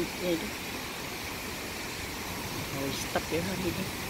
masjidnya itu. Mau stop ya hari ini.